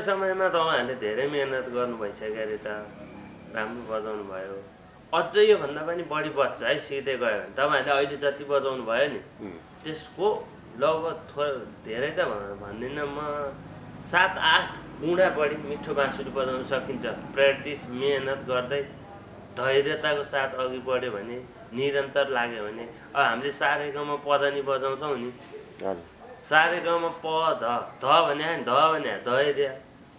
पछाडि समयमा तपाईँहरूले धेरै मिहिनेत गर्नु भइसक्यो रहेछ राम्रो बजाउनु भयो। अझै योभन्दा पनि बढी बच्छ है सिक्दै गयो भने। तपाईँहरूले अहिले जति बजाउनु भयो नि त्यसको लगभग थो धेरै त भन- भन्दिनँ म सात आठ गुणा बढी मिठो बाँसुरी बजाउन सकिन्छ। प्र्याक्टिस मिहिनेत गर्दै धैर्यताको साथ अघि बढ्यो भने निरन्तर लाग्यो भने अब हामीले सारे गाउँमा पदनी बजाउँछौँ नि। सारे गाउँमा प ध ध भने ध भने धैर्य।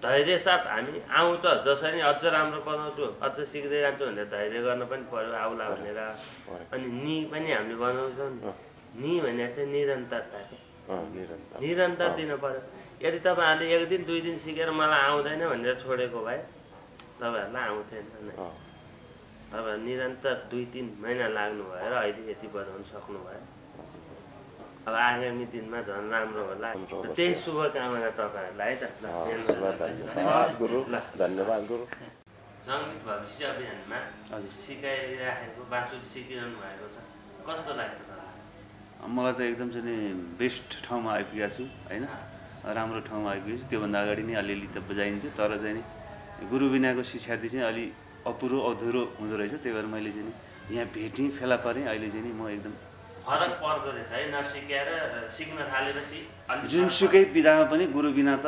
धैर्य साथ हामी आउँछ। जसरी अझ राम्रो बनाउँछु अझ सिक्दै जान्छु भनेर धैर्य गर्न पनि पर्यो आउला भनेर। पऱ्यो। अनि नि पनि हामीले बनाउँछौँ। नि भने चाहिँ निरन्तरता। निरन्तर। दिनु पर्यो। यदि तपाईँहरूले एक दिन दुई दिन सिकेर मलाई आउँदैन भनेर छोडेको भए तपाईँहरूलाई आउँथेन तपाईँहरू निरन्तर दुई तिन महिना लाग्नु भएर अहिले यति बजाउनु सक्नुभयो। अब आगामी दिनमा झन् राम्रो होला। त्यही शुभकामना तपाईँहरूलाई है त। धन्यवाद। गुरु सङ्गीत भविष्य अभियानमा सिकाइराखेको बाँसुरी सिकिरहनु भएको छ। कस्तो लाग्छ तपाईँलाई? मलाई त एकदम चाहिँ नि बेस्ट ठाउँमा आइपुगेको छु होइन? राम्रो ठाउँमा आइपुगेको छु। त्योभन्दा अगाडि नै अलिअलि त बजाइन्थ्यो। तर चाहिँ नि गुरु बिनाको शिक्षार्थी चाहिँ अलि अपुरो अधुरो हुँदो रहेछ। त्यही भएर मैले चाहिँ नि यहाँ भेटेँ फेला परेँ। अहिले चाहिँ नि म एकदम फरक पर्दो रहेछ है नसिकाएर सिक्न थालेपछि जुनसुकै विधामा पनि गुरु बिना त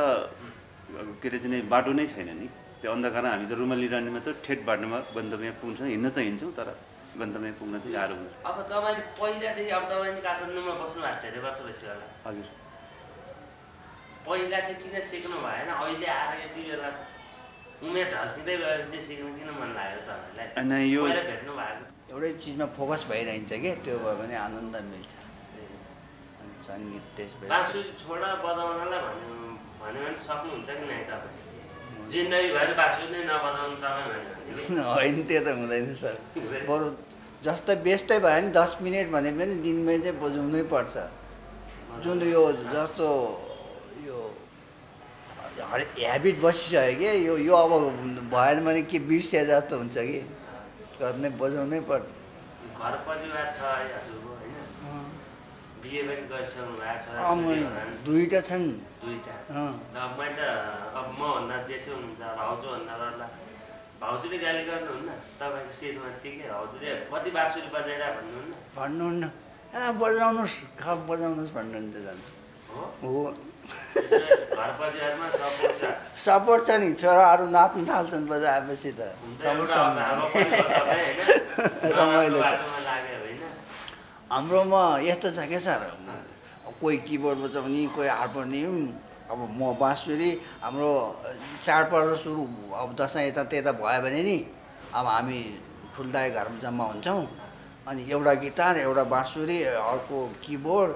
के अरे चाहिँ नि बाटो नै छैन नि। त्यो अन्धकार हामी त रुमली रहनेमा त ठेट बाटोमा गन्तव्य पुग्छौँ हिँड्न त हिँड्छौँ तर गन्तव्य पुग्न चाहिँ गाह्रो हुन्छ। अब तपाईँले पहिलादेखि अब तपाईँ काठमाडौँमा बस्नु भएको धेरै वर्ष भइसक्यो होला हजुर। पहिला चाहिँ किन सिक्नु भएन? अहिले आएर यति बेला चाहिँ उमेर ढल्किँदै गएपछि सिक्नु किन मन लाग्यो तपाईँलाई? भेट्नु भएको एउटै चिजमा फोकस भइरहन्छ कि त्यो भयो भने आनन्द मिल्छ अनि सङ्गीत त्यस भए बाँसुरी छोडा बजाउनलाई भन्यो भन्यो भने सक्नुहुन्छ कि नै तपाईँ जिन्दगीभर बाँसुरी नै नबजाउनु तपाईँ भन्यो भने होइन त्यो त हुँदैन सर बरु जस्तो बेस्टै भयो भने दस मिनट भने पनि दिनमै चाहिँ बजाउनै पर्छ जुन यो जस्तो यो ह्याबिट बसिसक्यो कि यो यो अब भएन भने के बिर्सिए जस्तो हुन्छ कि गर्नै बजाउनै पर्छ। घर परिवार छ दुईवटा छन्। दुईवटा। मैले त अब मभन्दा जेठो हुनुहुन्छ भाउजूभन्दा गर्दा भाउजूले गाली गर्नुहुन्न तपाईँको शिरमा ठिकै भाउजूले कति बाँसुरी भन्नुहुन्न? भन्नुहुन्न। बजाउनुहोस् बजाउनुहोस् भन्नुहुन्छ झन्। हो? सपोर्ट छ। नि छोराहरू नाच्न थाल्छन् बजाएपछि त। रमाइलो छ। हाम्रोमा यस्तो छ क्या सर? कोही किबोर्ड बजाउने कोही हार्मोनियम अब म बाँसुरी हाम्रो चाडपर्व सुरु अब दसैँ यता त्यता भयो भने नि अब हामी ठुल्दाई घरमा जम्मा हुन्छौँ। अनि एउटा गिटार एउटा बाँसुरी अर्को किबोर्ड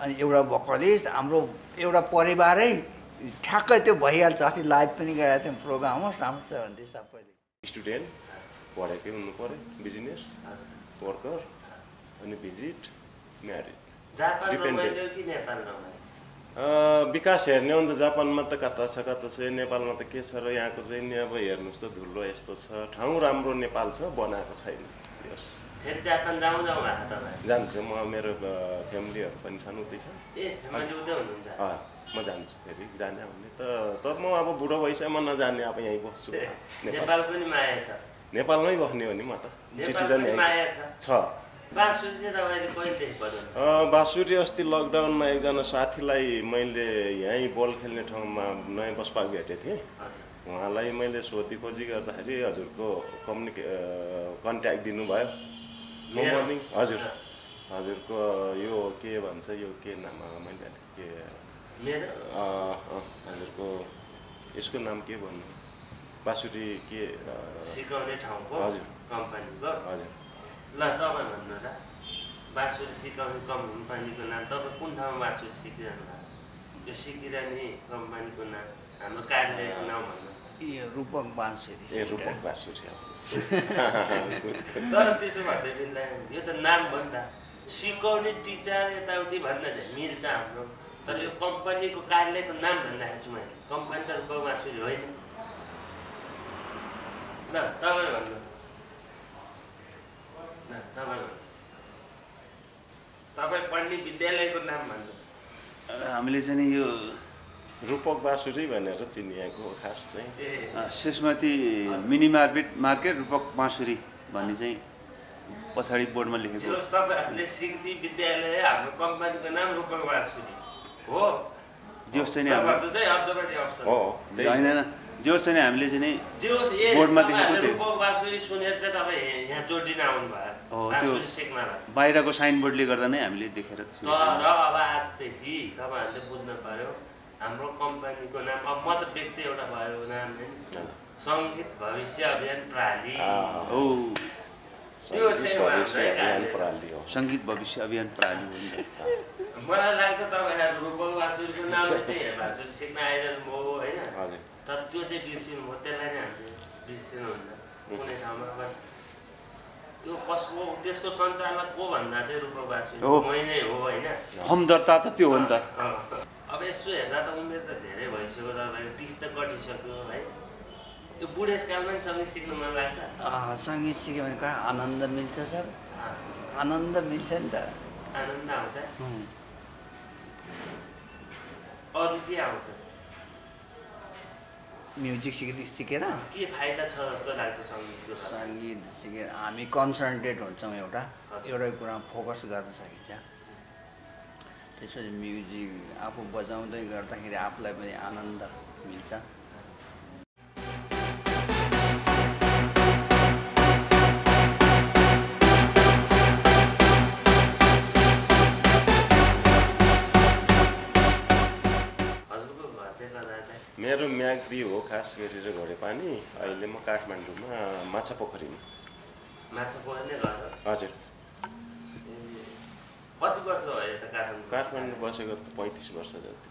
अनि एउटा भोकलिस्ट हाम्रो एउटा परिवारै ठ्याक्कै त्यो भइहाल्छ। अस्ति लाइभ पनि गराएको थियौँ प्रोग्राम होस् राम्रो छ भन्दै सबैले स्टुडेन्ट पढेकै हुनु पऱ्यो बिजनेस वर्कर अनि भिजिट म्यारिड विकास हेर्ने हो भने त। जापानमा त कता छ कता छ नेपालमा त के छ र यहाँको चाहिँ नि अब हेर्नुहोस् त धुलो यस्तो छ। ठाउँ राम्रो नेपाल छ बनाएको छैन। यस। फेरि जापान जाउँ जाउँ भएको तपाईँ जान्छु म मेरो फ्यामिलीहरू पनि छन् उतै छ ए फेमिली उतै हुनुहुन्छ अँ, म जान्छु फेरि जाने भने त तर म अब बुढो भइसक्यो म नजाने अब यहीँ बस्छु नेपाल पनि माया छ नेपालमै बस्ने हो नि म त सिटिजन छ बाँसुरी अस्ति लकडाउनमा एकजना साथीलाई मैले यहीँ बल खेल्ने ठाउँमा नयाँ बसपा भेटेको थिएँ उहाँलाई मैले सोधी खोजी गर्दाखेरि हजुरको कम्युनिके कन्ट्याक्ट दिनुभयो हजुर हजुरको यो के भन्छ यो के नाम मैले के हजुरको यसको नाम के भन्नु बाँसुरी के सिकाउने ठाउँको हजुर। कम्पनीको हजुर ल तपाईँ भन्नुहोस् है बाँसुरी सिकाउने कम्पनीको नाम तपाईँ कुन ठाउँमा बाँसुरी सिकिरहनु भएको छ यो सिकिरहने कम्पनीको नाम हाम्रो कार्यालयको नाम भन्नुहोस् न यो रूपक बाँसुरी। ए रूपक बाँसुरी हो। तर त्यसो भन्दै मिल्दैन यो त नाम भन्दा सिकाउने टिचर यताउति भन्दा चाहिँ मिल्छ हाम्रो। तर यो कम्पनीको कार्यालयको नाम भनिरहेको छु मैले। कम्पनी त रूपक बाँसुरी होइन। ल तपाईँ भन्नु। तपाईँ तपाईँ पढ्ने विद्यालयको नाम भन्नुहोस् हामीले चाहिँ यो रूपक बाँसुरी भनेर चिनिएको हो खास चाहिँ। शेषमाथि मिनी मार्केट मार्केट रूपक बाँसुरी भन्ने चाहिँ पछाडि बोर्डमा लेखेको। जोस् तपाईँहरूले सिक्ने विद्यालय हाम्रो कम्पनीको नाम रूपक बाँसुरी हो। जे होस् चाहिँ होइन होइन जे होस् चाहिँ नि हामीले चाहिँ नि जे होस् ए बोर्डमा देखेको त्यो। रूपक बाँसुरी सुनेर चाहिँ तपाईँ यहाँ जोडिन आउनु हो, भयो त्यो- बाँसुरी सिक्नलाई। बाहिरको साइनबोर्डले गर्दा नै हामीले देखेर तर अब आजदेखि तपाईँहरूले बुझ्न पर्यो हाम्रो कम्पनीको नाम अब म त व्यक्ति एउटा भयो नाम होइन सङ्गीत भविष्य अभियान प्रणाली त्यो चाहिँ सङ्गीत भविष्य अभियान। प्रणाली हो। मलाई लाग्छ तपाईँहरू रूपक बाँसुरीको नामले चाहिँ बाँसुरी सिक्न आइरहनु भयो होइन। हजुर। तर त्यो चाहिँ बिर्सिनु भयो त्यसलाई नै हामीले बिर्सिनु हुन्छ कुनै ठाउँमा। अब त्यो कसको त्यसको सञ्चालक को भन्दा चाहिँ रूपक बाँसुरी हो। मै नै हो होइन। हम दर्ता त त्यो हो नि त। अब यसो हेर्दा त उमेर त धेरै भइसक्यो तपाईँको तिस त कटिसक्यो है। यो बुढेसकालमा नि सङ्गीत सिक्नु मन लाग्छ? सङ्गीत सिक्यो भने कहाँ आनन्द मिल्छ सर? आनन्द मिल्छ नि त। आनन्द आउँछ? अरू के आउँछ? म्युजिक सिक सिकेर? के फाइदा छ जस्तो लाग्छ सङ्गीतको? सङ्गीत सिकेर हामी कन्सन्ट्रेट हुन्छौँ एउटा। एउटै कुरामा फोकस गर्न सकिन्छ। त्यसपछि म्युजिक आफू बजाउँदै गर्दाखेरि आफूलाई पनि आनन्द मिल्छ। मेरो म्याग्दी हो खास गरेर घोडे पानी अहिले म काठमाडौँमा माछा पोखरीमा माछा पोखरी हजुर। कति वर्ष भयो यता काठमाडौँ? काठमाडौँ बसेको पैँतिस वर्ष जति।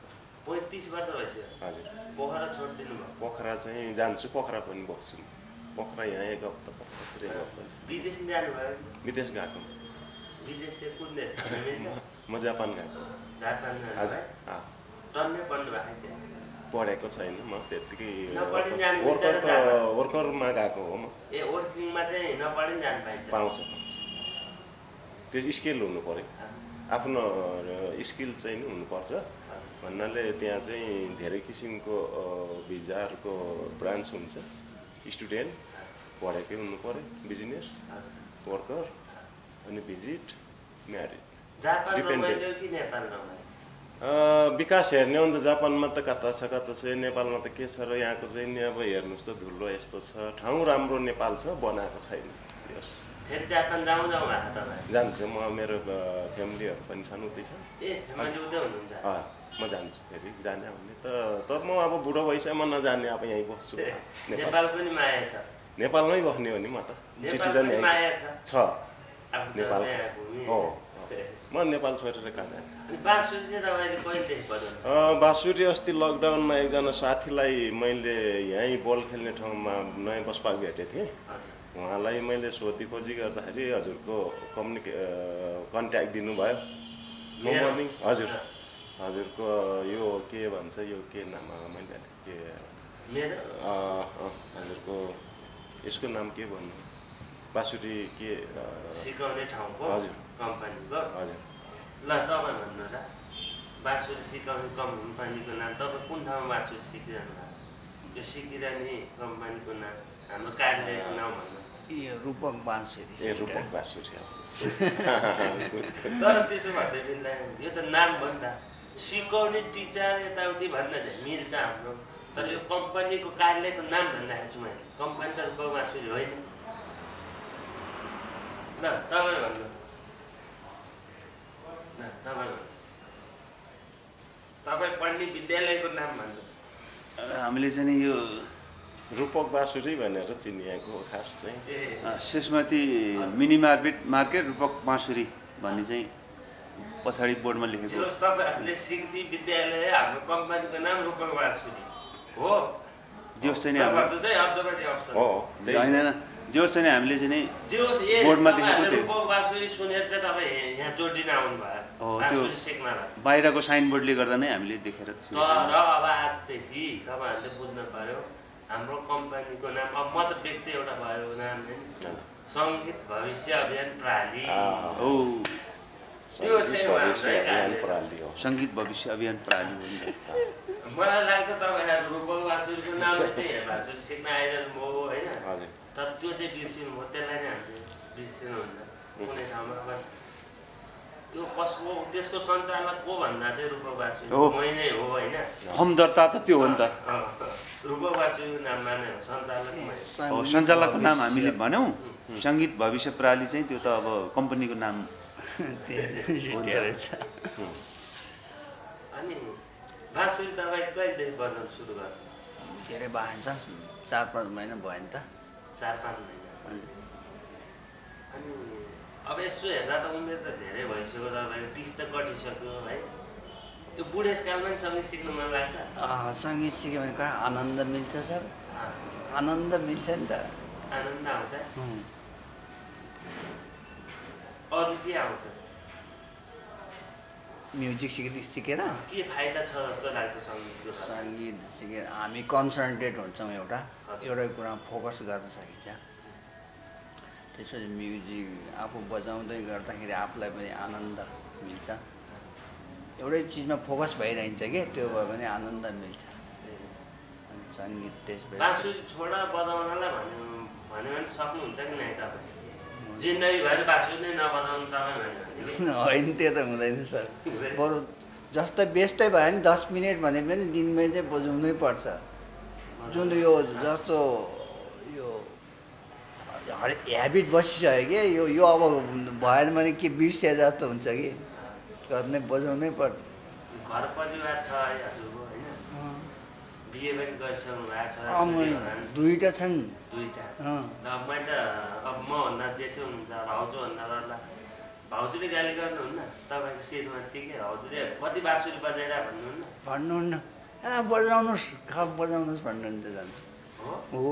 पैँतिस वर्ष भइसक्यो। हजुर। पोखरा छोडिदिनु भयो? पोखरा चाहिँ जान्छु पोखरा पनि बस्छु। पोखरा यहाँ एक हप्ता हप्ता। विदेश जानुभयो? विदेश गएको। विदेश चाहिँ कुन देश? म जापान गएको। जापान हजुर। टन्नै पढ्नु भएको थियो पढेको छैन म त्यत्तिकै वर्कर। वर्करमा गएको हो म। ए वर्किङमा चाहिँ नपढि जानु पाइन्छ। पाउँछ। त्यो स्किल हुनु पऱ्यो आफ्नो स्किल चाहिँ नि हुनुपर्छ। भन्नाले त्यहाँ चाहिँ धेरै किसिमको भिजाहरूको ब्रान्च हुन्छ। स्टुडेन्ट पढेकै हुनु पऱ्यो बिजनेस। वर्कर अनि भिजिट म्यारिड। अ, विकास हेर्ने हो भने त जापानमा त कता छ कता छ नेपालमा त के छ र यहाँको चाहिँ नि अब हेर्नुहोस् त धुलो यस्तो छ ठाउँ राम्रो नेपाल छ बनाएको छैन। यस। फेरि जापान जाउँ जाउँ भएको तपाईँ? जान्छु म मेरो फ्यामिलीहरू पनि छन् उतै छ ए फ्यामिली उतै हुनुहुन्छ? म जान्छु फेरि जाने आउने त तर म अब बुढो भइसक्यो म नजाने अब यहीँ बस्छु। नेपाल। पनि माया छ? नेपालमै बस्ने हो नि म त। सिटिजन छ? नेपाल हो म नेपाल छोडेर कहाँ जाने? बाँसुरी अस्ति लकडाउनमा एकजना साथीलाई मैले यहीँ बल खेल्ने ठाउँमा नयाँ बसपाक भेटेको थिएँ। उहाँलाई मैले सोधी खोजी गर्दाखेरि हजुरको कम्युनिके कन्ट्याक्ट दिनुभयो। म मेरो? पनि हजुर। हजुरको यो के भन्छ यो के नाम मैले के? हजुरको यसको नाम के भन्नु? बाँसुरी के सिकाउने ठाउँको हजुर। कम्पनीको? हजुर। ल तपाईँ भन्नु त। बाँसुरी सिकाउने कम्पनीको नाम। तपाईँ कुन ठाउँमा बाँसुरी सिकिरहनु भएको छ? यो सिकिरहने कम्पनीको नाम हाम्रो कार्यालयको नाम भन्नुहोस्। न यो रूपक बाँसुरी। ए। रूपक बाँसुरी हो। तर त्यसो भन्दै मिल्दैन यो त नाम भन्दा सिकाउने टिचर यताउति भन्दा चाहिँ मिल्छ हाम्रो। तर यो कम्पनीको कार्यालयको नाम भनिरहेको छु मैले। कम्पनी त रूपक बाँसुरी होइन। ल तपाईँ भन्नु। तपाईँ भन्नु। तपाईँ पढ्ने विद्यालयको नाम भन्नुहोस् हामीले चाहिँ यो रूपक बाँसुरी भनेर चिनिएको हो खास चाहिँ शेषमाथि मिनी मार्केट मार्केट रूपक बाँसुरी भन्ने चाहिँ पछाडि बोर्डमा लेखेको जोस् तपाईँहरूले सिक्ने विद्यालय हाम्रो कम्पनीको नाम रूपक बाँसुरी हो जे होस् चाहिँ होइन होइन जे होस् चाहिँ नि हामीले चाहिँ बोर्डमा देखेको त्यो। रूपक बाँसुरी सुनेर चाहिँ तपाईँ यहाँ जोडिन आउनु भयो हो, त्यो- बाँसुरी सिक्नलाई बाहिरको साइनबोर्डले गर्दा नै हामीले देखेर तर अब आजदेखि तपाईँहरूले बुझ्न पर्यो हाम्रो कम्पनीको नाम अब म त व्यक्ति एउटा भयो नाम होइन सङ्गीत भविष्य अभियान प्रणाली। त्यो सङ्गीत चाहिँ उहाँ भविष्य चाहिँ अभियान गाले। प्रणाली हो। सङ्गीत भविष्य अभियान प्रणाली। मलाई लाग्छ तपाईँहरू रूपक बाँसुरीको नामले चाहिँ बाँसुरी सिक्न आइरहनु भयो होइन? हजुर। तर त्यो चाहिँ बिर्सिनु भयो। त्यसलाई नै हामीले बिर्सिनु हुन्छ कुनै ठाउँमा। अब त्यो कसको त्यसको सञ्चालक को भन्दा चाहिँ रूपक बाँसुरी? हो। मै नै हो होइन? हम दर्ता त त्यो हो नि त। सञ्चालकको नाम हामीले भन्यौँ। सङ्गीत भविष्य प्रणाली चाहिँ त्यो त अब कम्पनीको नाम धेरै छ चार पाँच महिना भयो नि त। चार पाँच महिना। अनि अब यसो हेर्दा त उमेर त धेरै भइसक्यो तपाईँको तिस त कटिसक्यो है। त्यो बुढेसकालमा नि सङ्गीत सिक्नु मन लाग्छ? अँ, सङ्गीत सिक्यो भने कहाँ आनन्द मिल्छ सर। आनन्द मिल्छ नि त। आनन्द आउँछ? अरू के आउँछ? म्युजिक सिक सिकेर के फाइदा छ जस्तो लाग्छ सङ्गीतको? सङ्गीत सिकेर हामी कन्सन्ट्रेट हुन्छौँ एउटा। एउटै कुरामा फोकस गर्न सकिन्छ। त्यसपछि म्युजिक आफू बजाउँदै गर्दाखेरि आफूलाई पनि आनन्द मिल्छ। एउटै चिजमा फोकस भइरहन्छ कि त्यो भयो भने आनन्द मिल्छ अनि सङ्गीत त्यसपछि बाँसुरी छोडा बजाउनलाई भन्यो भन्यो भने सक्नुहुन्छ कि नै तपाईँ जिन्दगीभर बाँसुरी नै नबजाउनु तपाईँ भन्यो भने कि? होइन त्यो त हुँदैन सर बरु जस्तै व्यस्तै भयो भने दस मिनट भने पनि दिनमै चाहिँ बजाउनै पर्छ जुन यो जस्तो यो ह्याबिट बसिसक्यो कि यो यो अब भएन भने के बिर्से जस्तो हुन्छ कि गर्नै बजाउनै पर्छ घर परिवार छ बिहे पनि गरिसक्नु भएको छ दुईवटा। छन् दुईवटा मैले त अब मभन्दा जेठो हुनुहुन्छ भाउजूभन्दा गर्दा भाउजूले गाली गर्नुहुन्न तपाईँको शिरमा ठिकै भाउजूले कति बाँसुरी बजाइरह भन्नुहुन्न? भन्नुहुन्न। बजाउनुहोस् खप बजाउनुहोस् भन्नुहुन्छ झन्। हो।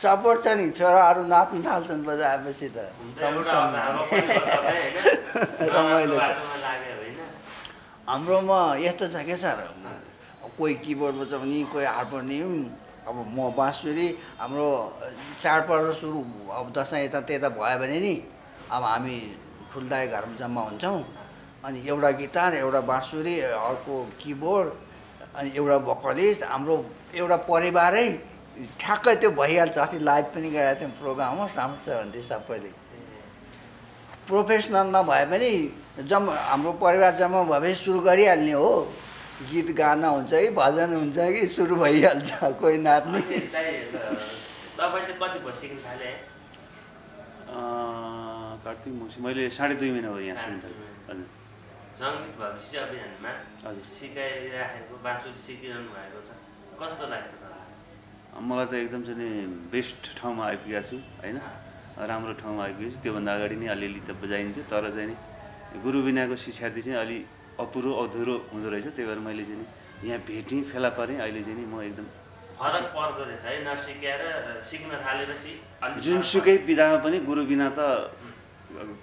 सपोर्ट छ नि छोराहरू नाच्नु थाल्छन् बजाएपछि त। रमाइलो छ। हाम्रोमा यस्तो छ क्या सर? कोही किबोर्ड बजाउने कोही हार्मोनी अब म बाँसुरी हाम्रो चाडपर्व सुरु अब दसैँ यता त्यता भयो भने नि अब हामी ठुल्दाई घरमा जम्मा हुन्छौँ। अनि एउटा गिटार एउटा बाँसुरी अर्को किबोर्ड अनि एउटा भोकलिस्ट। हाम्रो एउटा परिवारै ठ्याक्कै त्यो भइहाल्छ। अस्ति लाइभ पनि गराएको थियौँ प्रोग्राम होस् राम्रो छ भन्थे सबैले। प्रोफेसनल नभए पनि जम्मा हाम्रो परिवार जम्मा भएपछि सुरु गरिहाल्ने हो। गीत गाना हुन्छ कि भजन हुन्छ कि सुरु भइहाल्छ कोही नाच्ने। कार्तिक मसी मैले साढे दुई महिना भयो यहाँ। महिना। हजुर। सङ्गीत भविष्य अभियानमा। सिकाइराखेको बाँसुरी सिकिरहनु भएको छ। कस्तो लाग्छ मलाई त एकदम चाहिँ नि बेस्ट ठाउँमा आइपुगेको छु होइन? राम्रो ठाउँमा आइपुगेको छु। त्योभन्दा अगाडि नै अलिअलि त बजाइन्थ्यो तर चाहिँ नि गुरु बिनाको शिक्षार्थी चाहिँ अलि अपुरो अधुरो हुँदो रहेछ। त्यही भएर मैले चाहिँ यहाँ भेटेँ फेला परेँ। अहिले चाहिँ नि म एकदम फरक पर्दो रहेछ है नसिकाएर सिक्न थालेपछि जुनसुकै विधामा पनि गुरु बिना त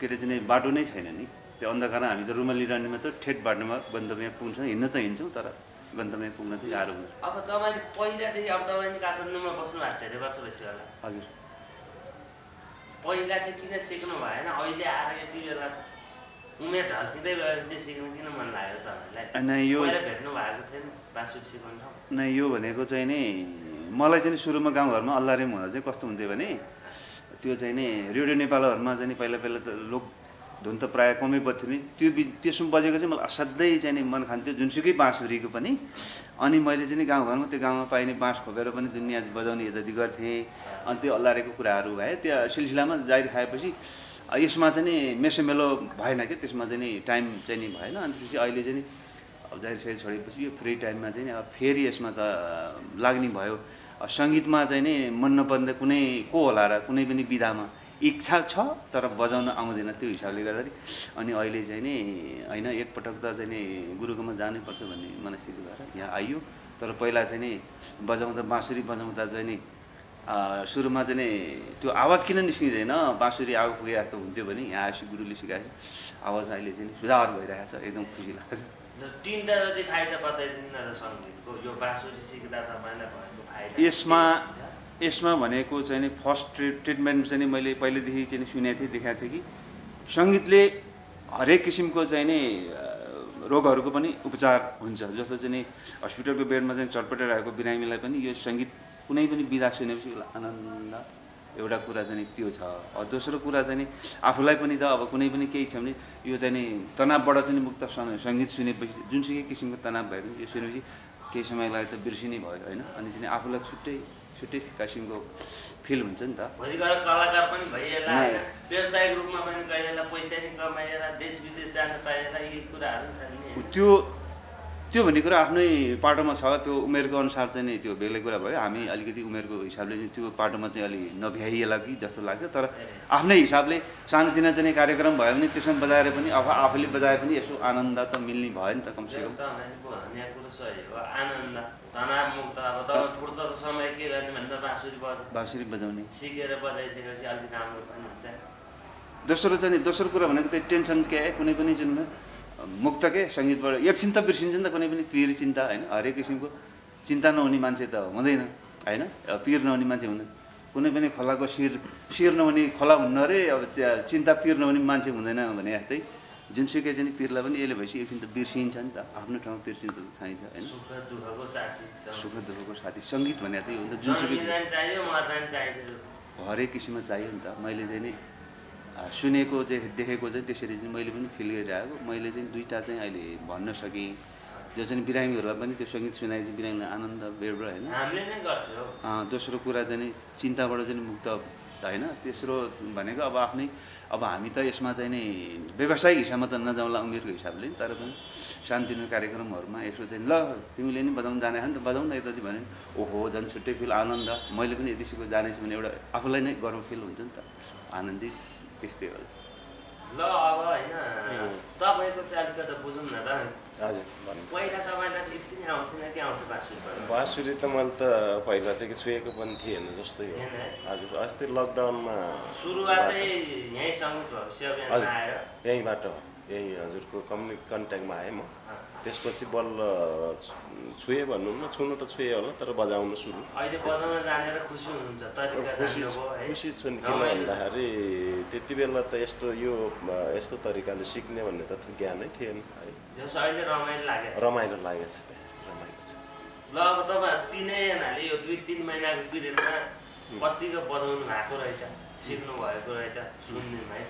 के अरे चाहिँ बाटो नै छैन नि। त्यो अन्धकार हामी त रुमाली रानीमा त ठेट बाटोमा गन्तव्य पुग्छ हिँड्न त हिँड्छौँ तर गन्तव्य पुग्न चाहिँ गाह्रो हुन्छ। अब तपाईँले पहिलादेखि अब तपाईँले काठमाडौँमा बस्नु भएको धेरै वर्ष भइसक्यो होला हजुर। पहिला चाहिँ किन सिक्नु भएन अहिले आएर यति बेला उमेर ढल्किँदै गएपछि सिक्नु किन मन लाग्यो तपाईँलाई? यो भेट्नु भएको थिएन बाँसुरी सिकाउनु ठाउँ। नै यो भनेको चाहिँ नि मलाई चाहिँ सुरुमा गाउँघरमा अल्लारेम हुँदा चाहिँ कस्तो हुन्थ्यो भने त्यो चाहिँ नि रेडियो नेपालहरूमा चाहिँ पहिला पहिला त लोक धुन त प्रायः कमै बज्थ्यो नि। त्यो बि त्यसमा बजेको चाहिँ मलाई असाध्यै चाहिँ मन खान्थ्यो। जुनसुकै बाँसुरीको पनि। अनि मैले चाहिँ नि गाउँघरमा त्यो गाउँमा पाइने बाँस खोपेर पनि दुनियाँ बजाउने यताति गर्थेँ। अनि त्यो अल्लारेको कुराहरू भए त्यो सिलसिलामा जारी खाएपछि यसमा चाहिँ नि मेसोमेलो भएन क्या। त्यसमा चाहिँ नि टाइम चाहिँ नि भएन। अनि त्यसपछि अहिले चाहिँ नि अब जाहिर छोडेपछि यो फ्री टाइममा चाहिँ अब फेरि यसमा त लाग्ने भयो। सङ्गीतमा चाहिँ नि मन नपर्ने कुनै को होला र कुनै पनि विधामा इच्छा छ तर बजाउन आउँदैन त्यो हिसाबले गर्दाखेरि। अनि अहिले चाहिँ नि होइन एकपटक त चाहिँ नि गुरुकोमा जानैपर्छ भन्ने मनस्थिति भएर यहाँ आइयो। तर पहिला चाहिँ नि बजाउँदा बाँसुरी बजाउँदा चाहिँ नि सुरुमा चाहिँ नि त्यो आवाज किन निस्किँदैन? बाँसुरी आगो पुगे जस्तो हुन्थ्यो भने यहाँ आएपछि गुरुले सिकाएछ। आवाज अहिले चाहिँ नि सुधार भइरहेको छ एकदम खुसी लाग्छ। तिनवटा जति फाइदा बताइदिनु यो बाँसुरी सिक्दा तपाईँलाई भएको फाइदा यसमा? यसमा भनेको चाहिँ नि फर्स्ट ट्रिट ट्रिटमेन्ट चाहिँ नि मैले पहिलेदेखि चाहिँ सुनेको थिएँ देखाएको थिएँ कि सङ्गीतले हरेक किसिमको चाहिँ नि रोगहरूको पनि उपचार हुन्छ। जस्तो चाहिँ नि हस्पिटलको बेडमा चाहिँ चटपटाइरहेको बिरामीलाई पनि यो सङ्गीत कुनै पनि बिदा सुनेपछि उसलाई आनन्द एउटा कुरा चाहिँ त्यो छ। दोस्रो कुरा चाहिँ नि आफूलाई पनि त अब कुनै पनि केही छ भने यो चाहिँ नि तनावबाट चाहिँ मुक्त सङ्गीत सुनेपछि जुनसुकै किसिमको तनाव भए पनि यो सुनेपछि केही समयलाई त बिर्सिनै भयो होइन? अनि चाहिँ आफूलाई छुट्टै छुट्टै किसिमको फिल हुन्छ नि त भोलि गएर कलाकार पनि भइएला होइन। व्यावसायिक रूपमा पनि गइएला पैसा नि कमाइएला देश विदेश जान पाइएला यी कुराहरू छन् त्यो त्यो भन्ने कुरा आफ्नै पाटोमा छ त्यो उमेरको अनुसार चाहिँ नि त्यो बेग्लै कुरा भयो। हामी अलिकति उमेरको हिसाबले चाहिँ त्यो पाटोमा चाहिँ अलि नभ्याइएला कि जस्तो लाग्छ। तर आफ्नै हिसाबले सानोतिनो चाहिँ नि कार्यक्रम भयो भने त्यसमा बजाएर पनि अब आफूले बजाए पनि यसो आनन्द त मिल्ने भयो नि त कमसेकम। बाँसुरी बज बाँसुरी बजाउने। दोस्रो चाहिँ दोस्रो कुरा भनेको त्यही टेन्सन के कुनै पनि जुन मुक्त के सङ्गीतबाट एकछिन त बिर्सिन्छ नि त कुनै पनि पिर चिन्ता होइन? हरेक किसिमको चिन्ता नहुने मान्छे त हुँदैन होइन? पिर नहुने मान्छे हुँदैन। कुनै पनि खोलाको शिर शिर नहुने खोला हुन्न अरे अब चिन्ता पिर नहुने मान्छे हुँदैन भने जस्तै जुनसुकै चाहिँ पिरलाई पनि यसले भएपछि एकछिन त बिर्सिन्छ नि त। आफ्नो ठाउँमा बिर्सिन्छ त चाहिन्छ होइन? सुख दुःखको साथी सङ्गीत भने त्यही हो नि त जुनसुकै हरेक किसिममा चाहियो नि त। मैले चाहिँ नि सुनेको चाहिँ देखेको चाहिँ त्यसरी चाहिँ मैले पनि फिल गरिरहेको। मैले चाहिँ दुईवटा चाहिँ अहिले भन्न सकेँ। जो चाहिँ बिरामीहरूलाई पनि त्यो सङ्गीत सुनाए चाहिँ बिरामीलाई आनन्द बेडबाट होइन। दोस्रो कुरा चाहिँ चिन्ताबाट चाहिँ मुक्त होइन। तेस्रो भनेको अब आफ्नै अब हामी त यसमा चाहिँ नि व्यावसायिक हिसाबमा त नजाउँला उमेरको हिसाबले। तर पनि सानोतिनो कार्यक्रमहरूमा यसो चाहिँ ल तिमीले नि बजाउनु जाने हो नि त बजाउनु न यता चाहिँ भने। ओहो झन् छुट्टै फिल आनन्द। मैले पनि यतिसको जानेछु भने एउटा आफूलाई नै गर्व फिल हुन्छ नि त। आनन्दित। त्यस्तै हो ल अब होइन। तपाईँको चाहिँ अलिकति बुझौँ न त। हजुर भन्नु। पहिला तपाईँलाई त्यति नै आउँथेन कि आउँथ्यो बाँसुरीबाट बाँसुरी त मैले त पहिलादेखि छुएको पनि थिएन जस्तै हो? हजुर अस्ति लकडाउनमा सुरुवातै यहीँ सङ्गीत भविष्य अभियानमा हजुर। आएर। यहीँबाट यहीँ हजुरको कम्युनि कन्ट्याक्टमा आएँ म। त्यसपछि बल्ल छुएँ न छुनु त छुएँ होला तर बजाउनु सुरु। खुसी खुसी जान्नुभयो है? खुसी छु नि किन। भन्दाखेरि त्यति बेला त यस्तो यो यस्तो तरिकाले सिक्ने भन्ने त ज्ञानै थिएन है? रमाइलो लाग्यो। रमाइलो लागेको छ रमाइलो छ। ल अब तपाईँहरू तिनैजनाले यो दुई तिन महिनाको पिरियडमा कतिको बजाउनु भएको रहेछ सिक्नु भएको रहेछ सुनिदिउँ है?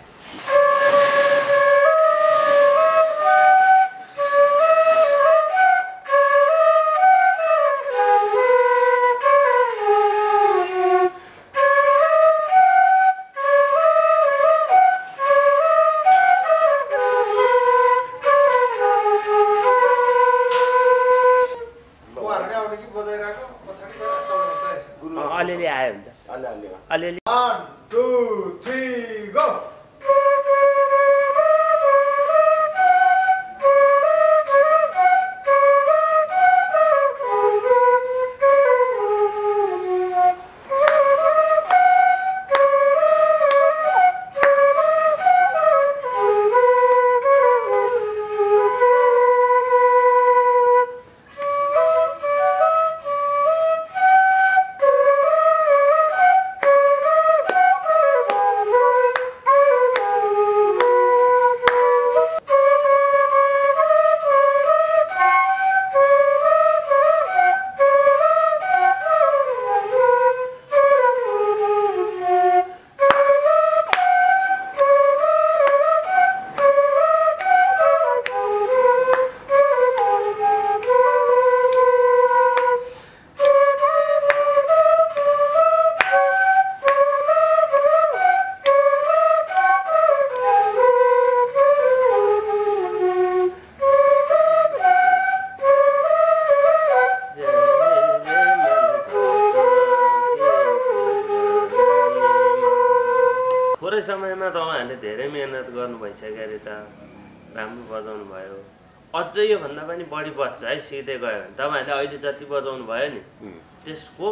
अलिअलि आयो हुन्छ अलिअलि थ्री समयमा तपाईँहरूले धेरै मिहिनेत गर्नु भइसक्यो रहेछ राम्रो बजाउनु भयो। अझै योभन्दा पनि बढी बच्छ है सिक्दै गयो भने। तपाईँहरूले अहिले जति बजाउनु भयो नि त्यसको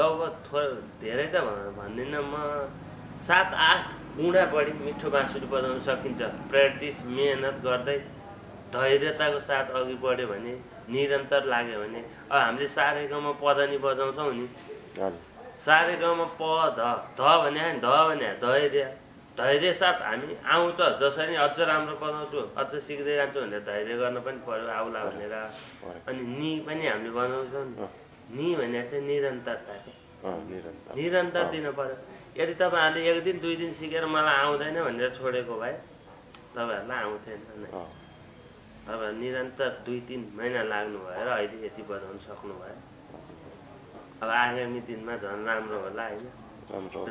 लगभग थोर धेरै त भन- भन्दिनँ म सात आठ गुणा बढी मिठो बाँसुरी बजाउन सकिन्छ। प्र्याक्टिस मिहिनेत गर्दै धैर्यताको साथ अघि बढ्यो भने निरन्तर लाग्यो भने। अब हामीले सारे गाउँमा पदनी बजाउँछौँ नि। सारे गाउँमा प ध ध भने ध भने धैर्य धैर्य साथ हामी आउँछ जसरी अझ राम्रो बनाउँछु अझ सिक्दै जान्छु भनेर धैर्य गर्न पनि पऱ्यो आउला भनेर। अनि नि पनि हामीले बनाउँछौँ नि। भने चाहिँ निरन्तरता। निरन्तर दिनु पऱ्यो यदि तपाईँहरूले एक दिन दुई दिन सिकेर मलाई आउँदैन भनेर छोडेको भए तपाईँहरूलाई आउँथेन तपाईँहरू निरन्तर दुई तिन महिना लाग्नु भएर अहिले यति बनाउनु सक्नुभयो। अब आगामी दिनमा झन् राम्रो होला होइन।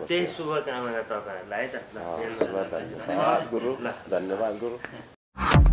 त्यही शुभकामना तपाईँहरूलाई है त। गुरु। धन्यवाद गुरु।